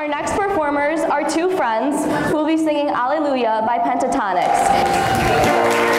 Our next performers are two friends who will be singing Alleluia by Pentatonics.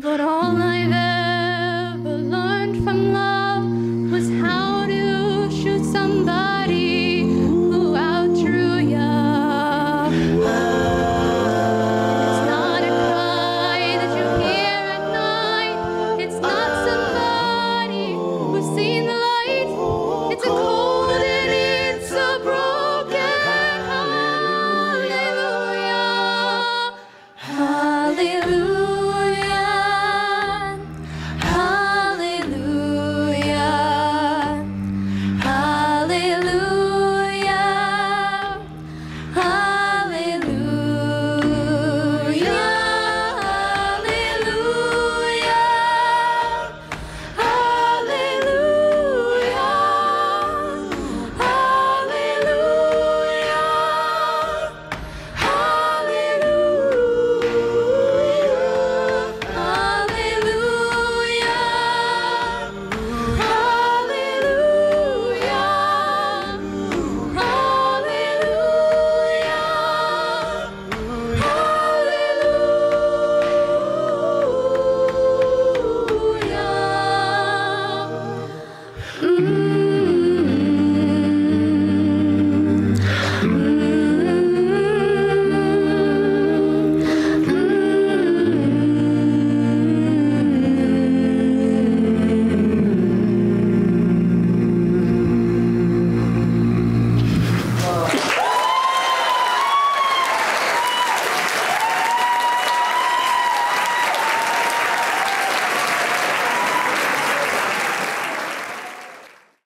But all I've ever